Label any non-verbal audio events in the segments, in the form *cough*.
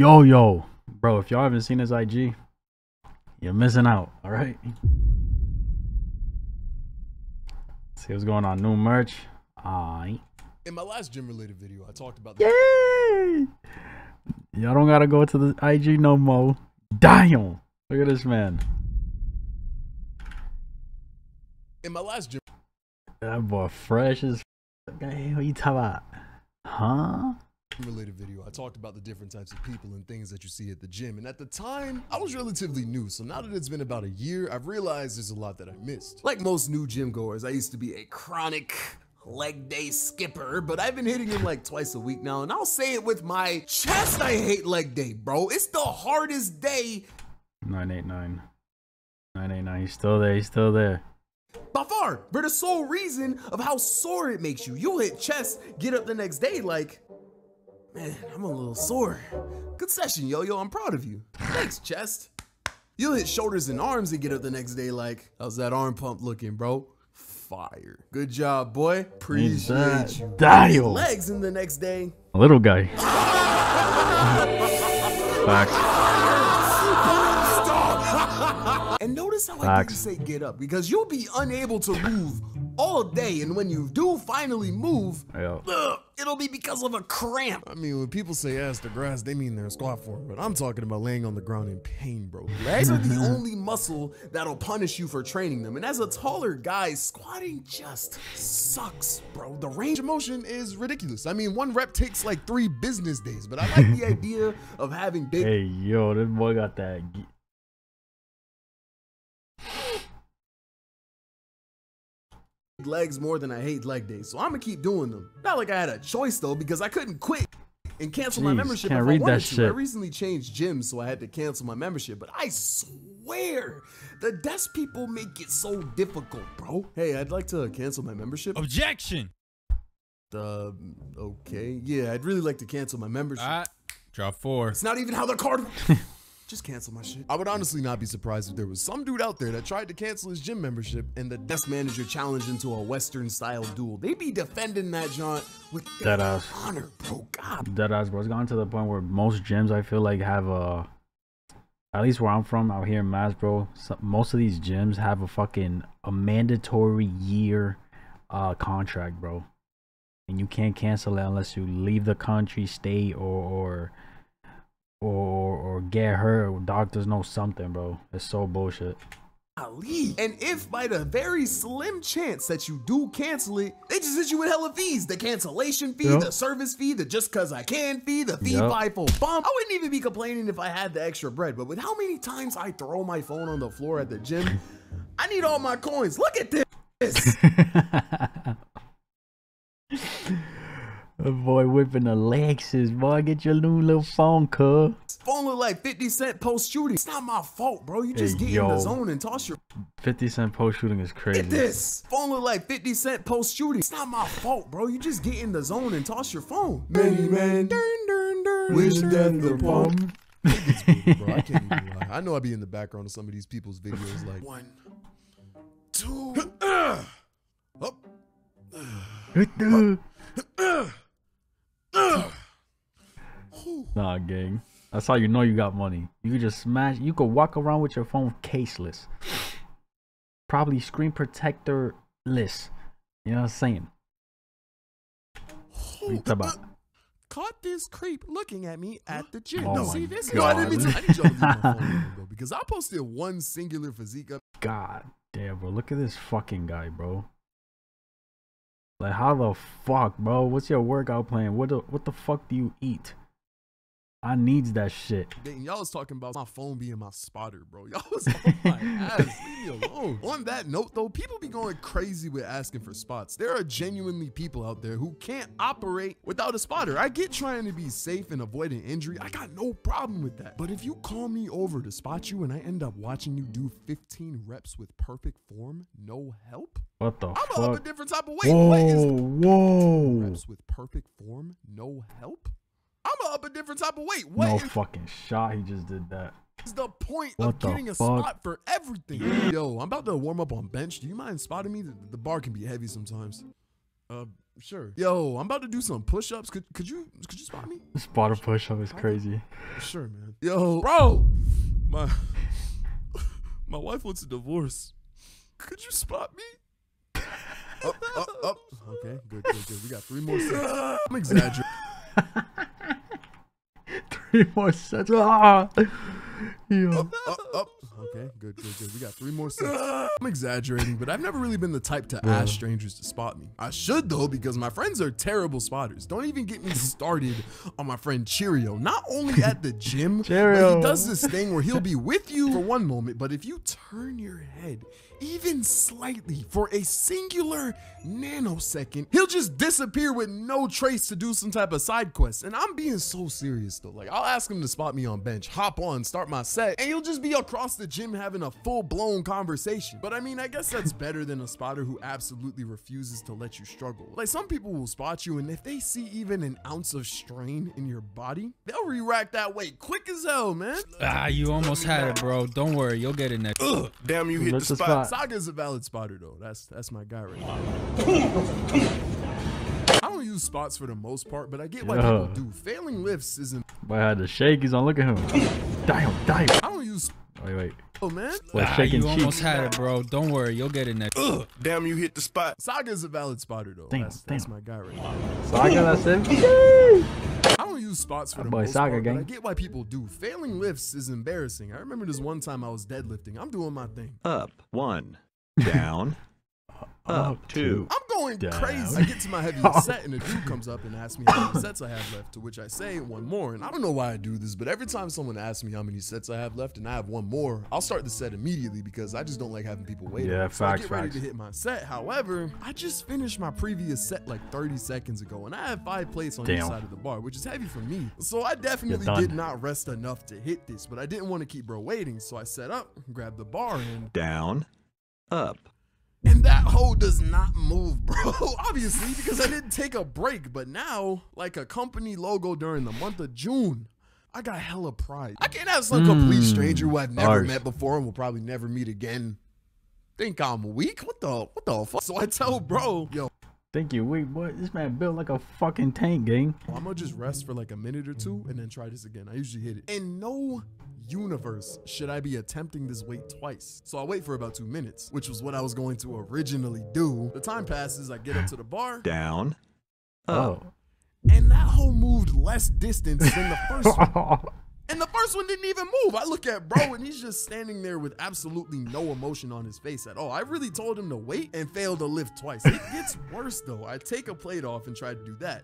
Yo, yo. Bro, if y'all haven't seen his IG, you're missing out. All right. See what's going on. New merch. Alright. In my last gym related video, I talked about Yay! Y'all don't gotta go to the IG no more. Damn! Look at this man. In my last gym That boy fresh as what you talking about? Huh? Related video, I talked about the different types of people and things that you see at the gym. And at the time, I was relatively new. So now that it's been about a year, I've realized there's a lot that I missed. Like most new gym goers, I used to be a chronic leg day skipper, but I've been hitting him like twice a week now. And I'll say it with my chest, I hate leg day, bro. It's the hardest day 989. 989. He's still there. He's still there. by far for the sole reason of how sore it makes you. You'll hit chest, get up the next day like, man, I'm a little sore. Good session, yo yo. I'm proud of you. Thanks, chest. You'll hit shoulders and arms and get up the next day like, how's that arm pump looking, bro? Fire. Good job, boy. Appreciate you. dial. Legs in the next day. A little guy. *laughs* Facts. And notice how I didn't say get up because you'll be unable to move all day, and when you do finally move, Yo. Ugh, it'll be because of a cramp. I mean, when people say ass to grass, they mean they're in squat form, but I'm talking about laying on the ground in pain, bro. Legs are the *laughs* only muscle that'll punish you for training them. And as a taller guy, squatting just sucks, bro. The range of motion is ridiculous. I mean, one rep takes like three business days, but I like the *laughs* idea of having big Hey, yo, this boy got that. Legs more than I hate leg days. So I'm gonna keep doing them. Not like I had a choice though, because I couldn't quit and cancel my membership can't if read I that wanted to. I recently changed gyms, so I had to cancel my membership. But I swear, the desk people make it so difficult, bro. Hey, I'd like to cancel my membership. Objection. Uh, okay. Yeah, I'd really like to cancel my membership. All right. Drop four. It's not even how the card. *laughs* Just cancel my shit. I would honestly not be surprised if there was some dude out there that tried to cancel his gym membership and the desk manager challenged into a Western style duel. They'd be defending that jaunt with Dead ass. honor, bro. God. Dead ass, bro. It's gone to the point where most gyms I feel like have a. At least where I'm from, out here in Mass, bro. Most of these gyms have a fucking a mandatory year uh contract, bro. And you can't cancel it unless you leave the country, state, or or or or get hurt. Or doctors know something, bro. It's so bullshit. Ali. And if by the very slim chance that you do cancel it, they just hit you with hella fees. The cancellation fee, Yep. the service fee, the just cause I can fee, the fee Yep. five full bump. I wouldn't even be complaining if I had the extra bread, but with how many times I throw my phone on the floor at the gym, I need all my coins. Look at this. *laughs* *laughs* The boy whipping the Lexus, boy. Get your new little phone, cuz. Phone look like 50 cent post shooting. It's not my fault, bro. You just Hey, get in the zone and toss your 50 cent post shooting is crazy. Get this. Phone look like 50 cent post shooting. It's not my fault, bro. You just get in the zone and toss your phone. Many men wish death upon. Bro, I can't even lie. I know I'd be in the background of some of these people's videos like one, two, up. Nah, gang. That's how you know you got money. You could just smash. You could walk around with your phone caseless. Probably screen protector less. You know what I'm saying? You about? Caught this creep looking at me at the gym. Oh no, see this? God. No, I didn't mean to. I need y'all to leave my phone bro, *laughs* because I posted one singular physique up. God damn, bro. Look at this fucking guy, bro. Like, how the fuck, bro? What's your workout plan? What the what the fuck do you eat? I needs that shit. And y'all was talking about my phone being my spotter, bro. *laughs* Y'all was on *laughs* my ass. Leave me alone. On that note, though, people be going crazy with asking for spots. There are genuinely people out there who can't operate without a spotter. I get trying to be safe and avoid an injury. I got no problem with that. But if you call me over to spot you and I end up watching you do 15 reps with perfect form, no help, What the fuck? I'm gonna up a different type of weight. What is Whoa, whoa. reps with perfect form, no help? I'm gonna up a different type of weight. What No is fucking shot. He just did that. that. is the point What of the getting a spot for everything? Yo, I'm about to warm up on bench. Do you mind spotting me? The, the bar can be heavy sometimes. Uh, Sure. Yo, I'm about to do some push-ups. Could could you could you spot me? Spot a push up is crazy. Sure, man. Yo, bro, my *laughs* my wife wants a divorce. Could you spot me? Up, up, up. *laughs* Okay, good, good, good. We got three more seconds. *laughs* I'm exaggerating. Three more sets. Ah! Yo. Up, up. Okay, good, good, good. We got three more seconds. I'm exaggerating, but I've never really been the type to ask strangers to spot me. I should though, because my friends are terrible spotters. Don't even get me *laughs* started on my friend Cheerio. Not only at the gym, but Cheerio. he does this thing where he'll be with you for one moment, but if you turn your head even slightly for a singular nanosecond, he'll just disappear with no trace to do some type of side quest. And I'm being so serious though. Like I'll ask him to spot me on bench, hop on, start my set, and he'll just be across the gym having a full-blown conversation. But I mean, I guess that's better than a spotter who absolutely refuses to let you struggle. Like some people will spot you, and if they see even an ounce of strain in your body, they'll re-rack that weight quick as hell, man. Ah, you almost had it, bro. Don't worry, you'll get it next. Damn, you hit the the spot. spot. Saga's a valid spotter though. That's that's my guy right now. I don't use spots for the most part, but I get why Yeah. people do. Failing lifts isn't. Boy had the shakies on. Look at him. Damn, damn. Oh man, What Ah, shaking you almost cheeks? had it, bro. Don't worry, you'll get it next. Ugh, Damn, you hit the spot. Saga's a valid spotter though. Damn, that's, that's my guy right now. Saga, that's it. *laughs* I don't use spots for That the boy most Saga part, but I get why people do. Failing lifts is embarrassing. I remember this one time I was deadlifting. I'm doing my thing. Up one, down, up two. I'm going Damn. crazy. I get to my heavy *laughs* set, and a dude comes up and asks me how many sets I have left. To which I say one more. And I don't know why I do this, but every time someone asks me how many sets I have left, and I have one more, I'll start the set immediately because I just don't like having people wait. Yeah, so I facts, get ready facts. to hit my set. However, I just finished my previous set like 30 seconds ago, and I have five plates on each side of the bar, which is heavy for me. So I definitely did not rest enough to hit this, but I didn't want to keep bro waiting, so I set up, grabbed the bar, and Down, up. And that hole does not move, *laughs* bro. Obviously, because I didn't take a break. But now, like a company logo during the month of June, I got hella pride. I can't have some complete hmm. stranger who I've never met before and will probably never meet again. Think I'm weak? What the what the fuck? So I tell bro, yo, Thank you. weak, what? This man built like a fucking tank, gang. I'm gonna just rest for like a minute or two and then try this again. I usually hit it. And no universe should I be attempting this weight twice. So I wait for about two minutes, which was what I was going to originally do. The time passes, I get up to the bar, Down, up. Oh. and that hole moved less distance than the first one. *laughs* And the first one didn't even move. I look at bro and he's just standing there with absolutely no emotion on his face at all. I really told him to wait and failed to lift twice. It gets worse though. I take a plate off and try to do that.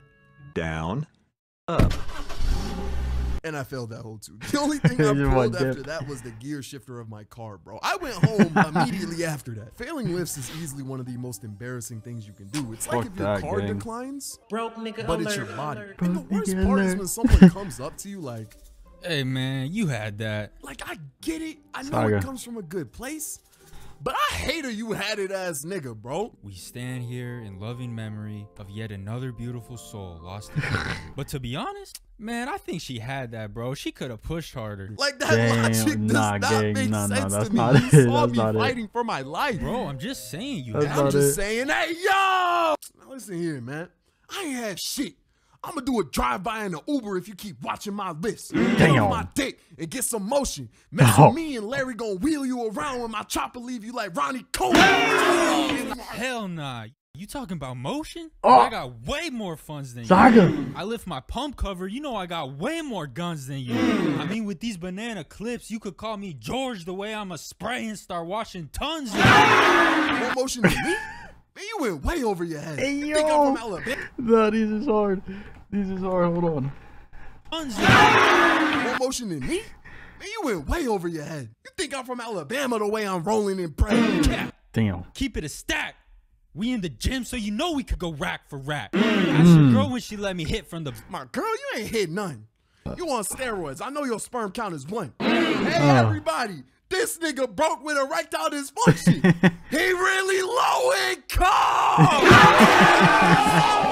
Down, up. And I failed that hole too. The only thing I *laughs* You pulled after dip. that was the gear shifter of my car, bro. I went home *laughs* immediately after that. Failing lifts is easily one of the most embarrassing things you can do. It's like if your car gang. declines, Broke nigga but alert, it's your body. alert. And the worst nigga part is when someone *laughs* comes up to you like, Hey, man, you had that. Like I get it. I know Saga. it comes from a good place. But I hate a you had it ass nigga, bro. We stand here in loving memory of yet another beautiful soul lost in. *laughs* But to be honest, man, I think she had that, bro. She could have pushed harder. Like that Damn, logic does nah, not gang, make nah, nah, sense that's to me. not you it, saw that's me not it. fighting for my life. Bro, I'm just saying you That's I'm just it. saying, hey yo. Now listen here, man. I ain't had shit. I'm gonna do a drive by in an Uber if you keep watching my list. Get Damn. on my dick and get some motion. Mess No. with oh. me and Larry gonna wheel you around with my chopper leave you like Ronnie Coleman. Hell nah. You talking about motion? Oh. I got way more funds than you. Saga. I lift my pump cover. You know I got way more guns than you. I mean, with these banana clips, you could call me George the way I'm a spray and start washing tons of *laughs* More motion than me? Man, you went way over your head. Hey, You think yo. I'm from Alabama? Nah, hard. This is hard. Hold on. tons of More motion than me? Man, you went way over your head. You think I'm from Alabama the way I'm rolling and praying? cap. Damn. Keep it a stack. We in the gym, so you know we could go rack for rack. Ask your girl when she let me hit from the. My girl, you ain't hit none. You on steroids. I know your sperm count is one. Hey, uh. everybody. This nigga broke with a erectile dysfunction. *laughs* he really low income. *laughs*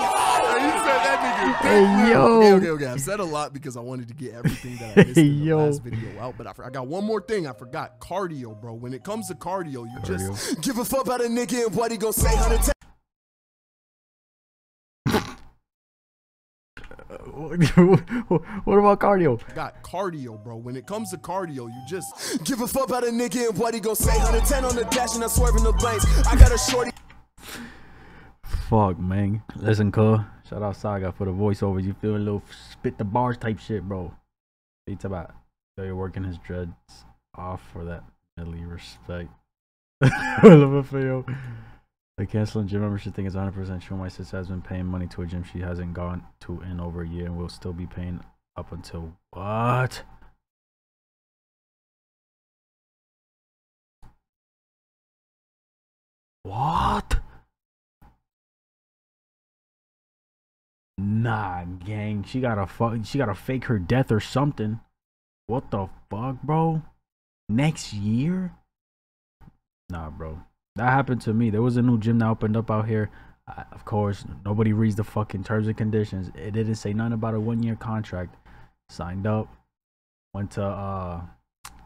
you said that nigga. Hey, yo. Okay, okay, okay. I've said a lot because I wanted to get everything that I missed in the Yo. last video out. But I, I got one more thing I forgot. Cardio, bro. When it comes to cardio, you just give a fuck about a nigga and what he gonna say times. *laughs* what about cardio? Got cardio, bro. When it comes to cardio, you just Give a fuck about a nigga and what he gon' say. 110 on the dash and I swerve in the lanes. I got a shorty. Fuck, man. Listen, cuz. Shout out Saga for the voiceovers. You feel a little spit the bars type shit, bro. Beats about. So you're working his dreads off for that Millie respect. I *laughs* love it for you. The canceling gym membership thing is 100% true. My sister has been paying money to a gym she hasn't gone to in over a year and will still be paying up until what? What? Nah, gang. She gotta fuck. She gotta fake her death or something. What the fuck, bro? Next year? Nah, bro. That happened to me. There was a new gym that opened up out here. I, of course, nobody reads the fucking terms and conditions. It didn't say nothing about a one year contract. Signed up. Went to uh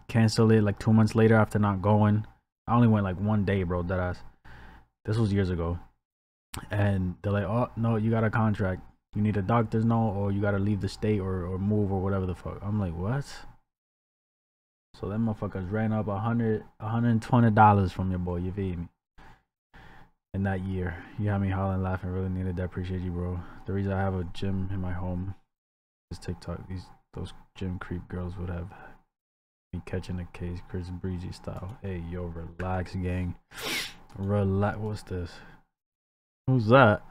cancel it like two months later after not going. I only went like one day, bro. That ass. This was years ago. And they're like, oh no, you got a contract. You need a doctor's note or you gotta leave the state or, or move or whatever the fuck. I'm like, what? So them motherfuckers ran up a hundred hundred and twenty dollars from your boy, you feel me? In that year. You had me hollering laughing, really needed that. Appreciate you, bro. The reason I have a gym in my home is TikTok. These those gym creep girls would have me catching a case, Chris Breezy style. Hey yo, relax gang. Relax what's this? Who's that?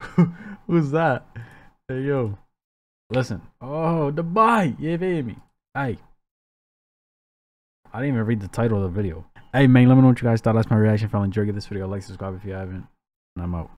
*laughs* Who's that? Hey yo. Listen. Oh, the bite. You feel me? Hey. I didn't even read the title of the video. Hey man, let me know what you guys thought. That's my reaction. If you enjoyed, this video like, subscribe if you haven't. And I'm out.